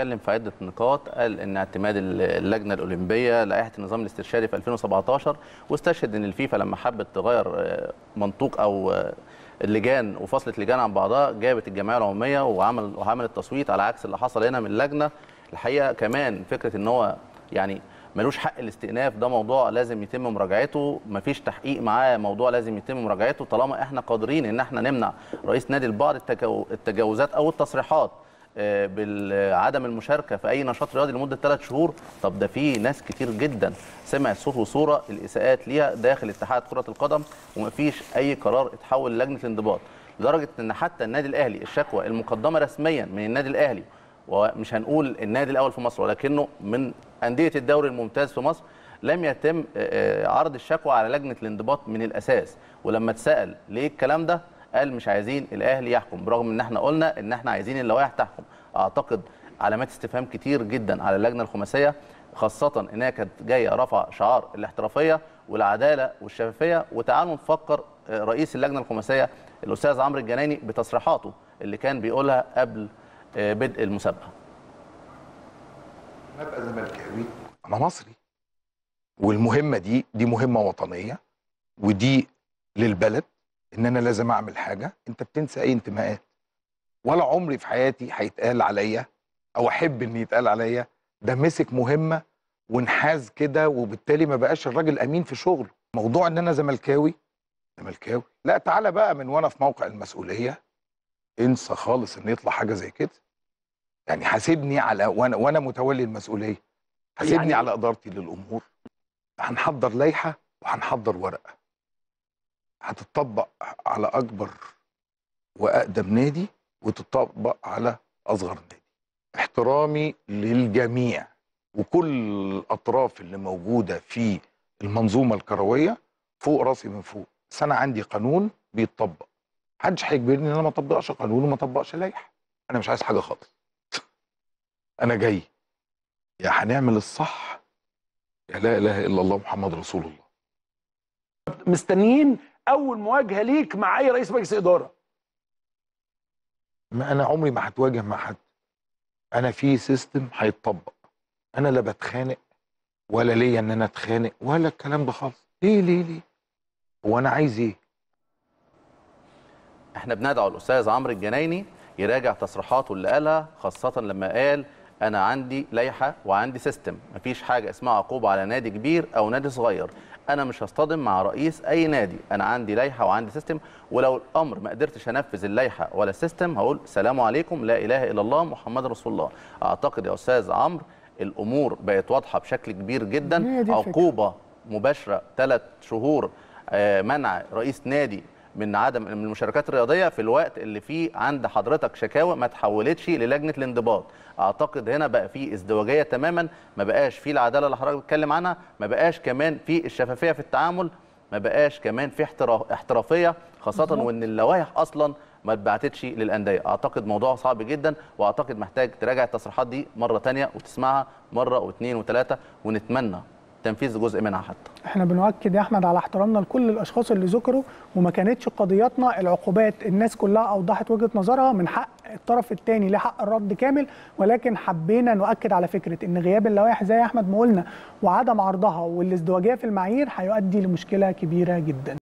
اتكلم في عدة نقاط قال إن اعتماد اللجنة الأولمبية لائحة النظام الاسترشادي في 2017 واستشهد إن الفيفا لما حبت تغير منطوق أو اللجان وفصلت لجان عن بعضها جابت الجمعية العمومية وعمل وعملت تصويت على عكس اللي حصل هنا من اللجنة. الحقيقة كمان فكرة إن هو يعني ملوش حق الاستئناف ده موضوع لازم يتم مراجعته. مفيش تحقيق معاه موضوع لازم يتم مراجعته طالما إحنا قادرين إن إحنا نمنع رئيس نادي البعض التجاوزات أو التصريحات. بعدم المشاركة في أي نشاط رياضي لمدة ثلاث شهور. طب ده في ناس كتير جدا سمعت صوت وصورة الاساءات ليها داخل اتحاد كرة القدم ومفيش أي قرار اتحول للجنه الانضباط. لدرجة إن حتى النادي الأهلي الشكوى المقدمة رسميا من النادي الأهلي ومش هنقول النادي الأول في مصر ولكنه من أندية الدوري الممتاز في مصر لم يتم عرض الشكوى على لجنة الانضباط من الأساس. ولما اتسأل ليه الكلام ده قال مش عايزين الاهلي يحكم برغم ان إحنا قلنا ان إحنا عايزين اللوائح تحكم. اعتقد علامات استفهام كتير جدا على اللجنة الخماسية خاصة انها كانت جاية رفع شعار الاحترافية والعدالة والشفافية. وتعالوا نفكر رئيس اللجنة الخماسية الأستاذ عمرو الجناني بتصريحاته اللي كان بيقولها قبل بدء المسابقة. ابقى زملكاوي. أنا مصري. والمهمة دي دي مهمة وطنية ودي للبلد. إن أنا لازم أعمل حاجة. أنت بتنسى أي انتماءات. ولا عمري في حياتي هيتقال عليا أو أحب ان يتقال عليا ده مسك مهمة وانحاز كده وبالتالي ما بقاش الراجل أمين في شغله. موضوع إن أنا زملكاوي زملكاوي. لا تعالى بقى من وأنا في موقع المسؤولية. انسى خالص إن يطلع حاجة زي كده. يعني حاسبني على وأنا وأنا متولي المسؤولية. حاسبني يعني على إدارتي للأمور. هنحضر لائحة وهنحضر ورقة. هتطبق على أكبر وأقدم نادي وتطبق على أصغر نادي. احترامي للجميع وكل الأطراف اللي موجودة في المنظومة الكروية فوق راسي من فوق. بس أنا عندي قانون بيتطبق. محدش هيجبرني إن أنا ما أطبقش قانون وما أطبقش لائحة. أنا مش عايز حاجة خالص. أنا جاي. يا هنعمل الصح. يا لا إله إلا الله محمد رسول الله. مستنيين أول مواجهة ليك مع أي رئيس مجلس إدارة. ما أنا عمري ما هتواجه مع حد. أنا في سيستم هيتطبق. أنا لا بتخانق ولا ليا إن أنا أتخانق ولا الكلام ده خالص. ليه ليه ليه؟ هو أنا عايز إيه؟ إحنا بندعو الأستاذ عمرو الجنايني يراجع تصريحاته اللي قالها خاصة لما قال أنا عندي لائحة وعندي system مفيش حاجة اسمها عقوبة على نادي كبير أو نادي صغير. أنا مش هصطدم مع رئيس أي نادي. أنا عندي لائحة وعندي system ولو الأمر ما قدرتش أنفذ اللائحة ولا ال system هقول سلام عليكم لا إله إلا الله محمد رسول الله. أعتقد يا أستاذ عمرو الأمور بقت واضحة بشكل كبير جدا. عقوبة مباشرة ثلاث شهور منع رئيس نادي من عدم من المشاركات الرياضية في الوقت اللي فيه عند حضرتك شكاوى ما تحولتش للجنة الانضباط أعتقد هنا بقى في ازدواجية تماما ما بقاش في العدالة اللي حضرتك بتتكلم عنها ما بقاش كمان في الشفافية في التعامل ما بقاش كمان في احترافية خاصة بالزبط. وإن اللوائح أصلا ما اتبعتتش للأندية أعتقد موضوع صعب جدا وأعتقد محتاج تراجع التصريحات دي مرة ثانية وتسمعها مرة واثنين وثلاثة ونتمنى تنفيذ جزء منها حتى. إحنا بنؤكد يا أحمد على احترامنا لكل الأشخاص اللي ذكروا وما كانتش قضياتنا العقوبات الناس كلها أوضحت وجهة نظرها من حق الطرف الثاني له حق الرد كامل ولكن حبينا نؤكد على فكرة إن غياب اللوائح زي أحمد ما قلنا وعدم عرضها والازدواجية في المعايير هيؤدي لمشكلة كبيرة جدا.